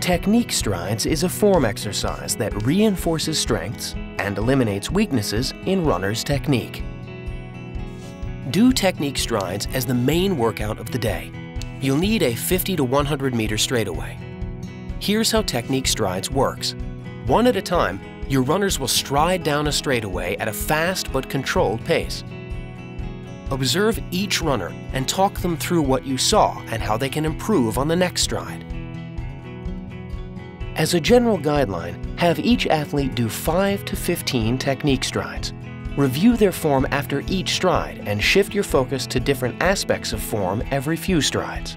Technique strides is a form exercise that reinforces strengths and eliminates weaknesses in runner's technique. Do technique strides as the main workout of the day. You'll need a 50 to 100 meter straightaway. Here's how technique strides works. One at a time, your runners will stride down a straightaway at a fast but controlled pace. Observe each runner and talk them through what you saw and how they can improve on the next stride. As a general guideline, have each athlete do 5 to 15 technique strides. Review their form after each stride and shift your focus to different aspects of form every few strides.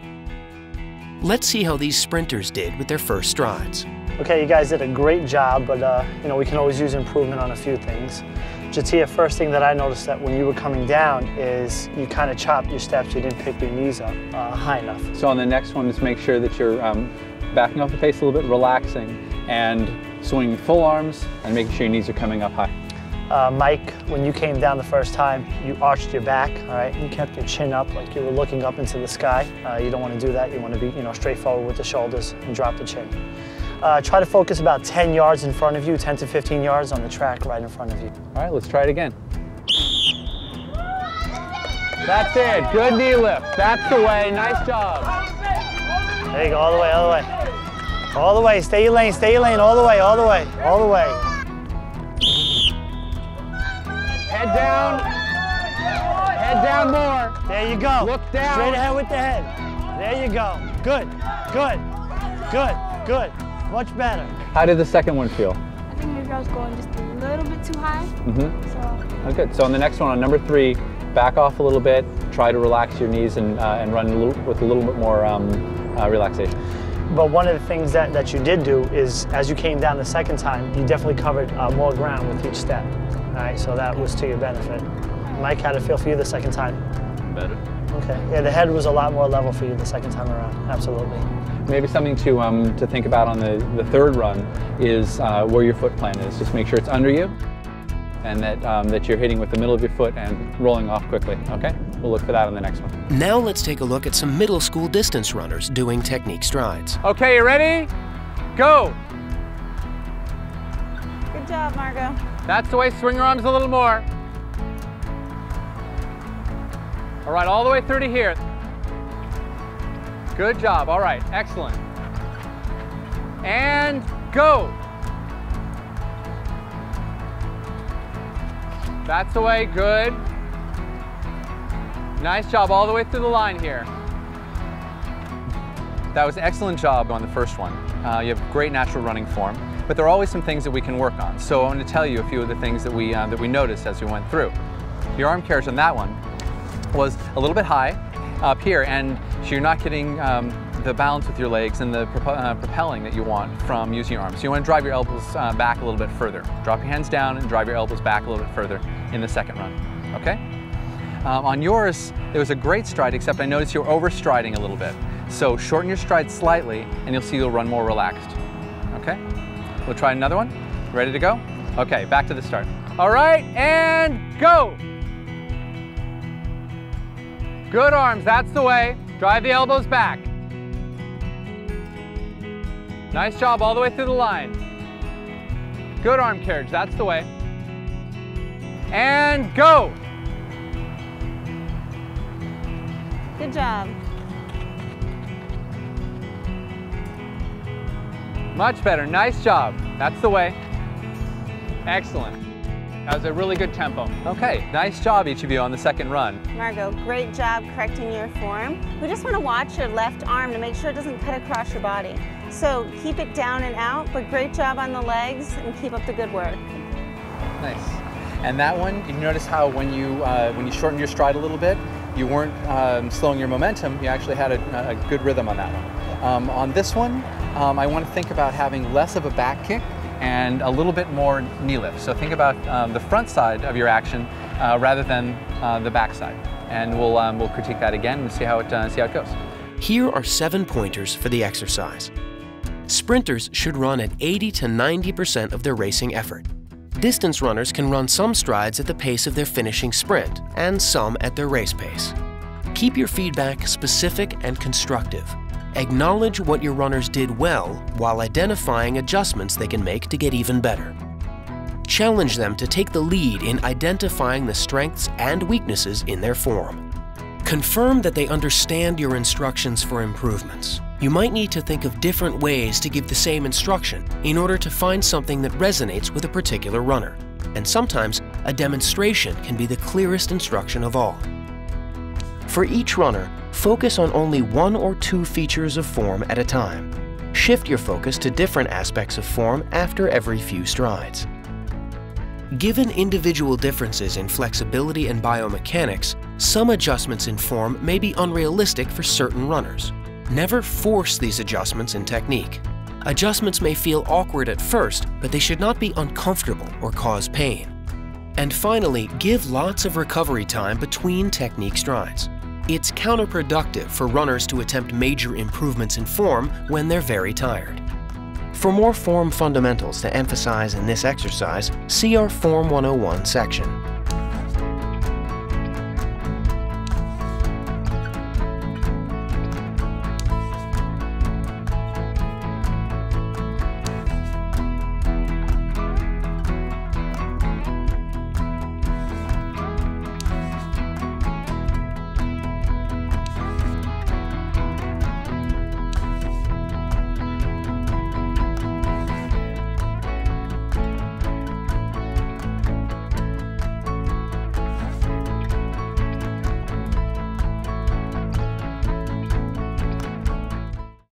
Let's see how these sprinters did with their first strides. Okay, you guys did a great job, but uh, you know we can always use improvement on a few things. Jatia, first thing that I noticed that when you were coming down is you kind of chopped your steps. You didn't pick your knees up uh, high enough. So on the next one, just make sure that you're um, backing off the pace a little bit, relaxing, and swinging full arms and making sure your knees are coming up high. Uh, Mike, when you came down the first time, you arched your back, all right? You kept your chin up like you were looking up into the sky. Uh, you don't want to do that. You want to be, you know, straightforward with the shoulders and drop the chin. Uh, try to focus about 10 yards in front of you, 10 to 15 yards on the track right in front of you. All right, let's try it again. That's it, good knee lift. That's the way, nice job. There you go, all the way, all the way. All the way, stay your lane, stay your lane, all the way, all the way, all the way. Head down. Head down more. There you go. Look down. Straight ahead with the head. There you go. Good, good, good, good. Much better. How did the second one feel? I think maybe I was going just a little bit too high. Mm-hmm. So Oh, good. So on the next one, on number three, back off a little bit. Try to relax your knees and, uh, and run a little, with a little bit more um, uh, relaxation. But one of the things that, that you did do is as you came down the second time, you definitely covered uh, more ground with each step. All right, so that was to your benefit. Mike, how did it feel for you the second time? Better. Okay, yeah, the head was a lot more level for you the second time around, absolutely. Maybe something to, um, to think about on the, the third run is uh, where your foot plan is. Just make sure it's under you and that, um, that you're hitting with the middle of your foot and rolling off quickly, okay? We'll look for that on the next one. Now let's take a look at some middle school distance runners doing technique strides. Okay, you ready? Go! good job, Margot. That's the way, swing your arms a little more. All right, all the way through to here. Good job, all right, excellent. And go. That's the way, good. Nice job all the way through the line here. That was excellent job on the first one. Uh, you have great natural running form, but there are always some things that we can work on. So I want to tell you a few of the things that we, uh, that we noticed as we went through. Your arm carriage on that one was a little bit high up here, and so you're not getting um, the balance with your legs and the uh, propelling that you want from using your arms. So you want to drive your elbows uh, back a little bit further. Drop your hands down and drive your elbows back a little bit further in the second run, okay? Um, on yours, it was a great stride, except I noticed you're overstriding a little bit. So shorten your stride slightly, and you'll see you'll run more relaxed. Okay? We'll try another one. Ready to go? Okay, back to the start. All right, and go! Good arms, that's the way. Drive the elbows back. Nice job all the way through the line. Good arm carriage, that's the way. And go! Good job. Much better, nice job. That's the way. Excellent. That was a really good tempo. Okay, nice job each of you on the second run. Margot, great job correcting your form. We just want to watch your left arm to make sure it doesn't cut across your body. So keep it down and out, but great job on the legs and keep up the good work. Nice. And that one, you notice how when you uh, when you shortened your stride a little bit, you weren't um, slowing your momentum. You actually had a, a good rhythm on that one. Um, on this one, um, I want to think about having less of a back kick and a little bit more knee lift. So think about um, the front side of your action uh, rather than uh, the back side. And we'll um, we'll critique that again and see how it uh, see how it goes. Here are seven pointers for the exercise. Sprinters should run at 80 to 90% of their racing effort. Distance runners can run some strides at the pace of their finishing sprint and some at their race pace. Keep your feedback specific and constructive. Acknowledge what your runners did well while identifying adjustments they can make to get even better. Challenge them to take the lead in identifying the strengths and weaknesses in their form. Confirm that they understand your instructions for improvements. You might need to think of different ways to give the same instruction in order to find something that resonates with a particular runner. And sometimes, a demonstration can be the clearest instruction of all. For each runner, focus on only one or two features of form at a time. Shift your focus to different aspects of form after every few strides. Given individual differences in flexibility and biomechanics, some adjustments in form may be unrealistic for certain runners. Never force these adjustments in technique. Adjustments may feel awkward at first, but they should not be uncomfortable or cause pain. And finally, give lots of recovery time between technique strides. It's counterproductive for runners to attempt major improvements in form when they're very tired. For more form fundamentals to emphasize in this exercise, see our Form 101 section.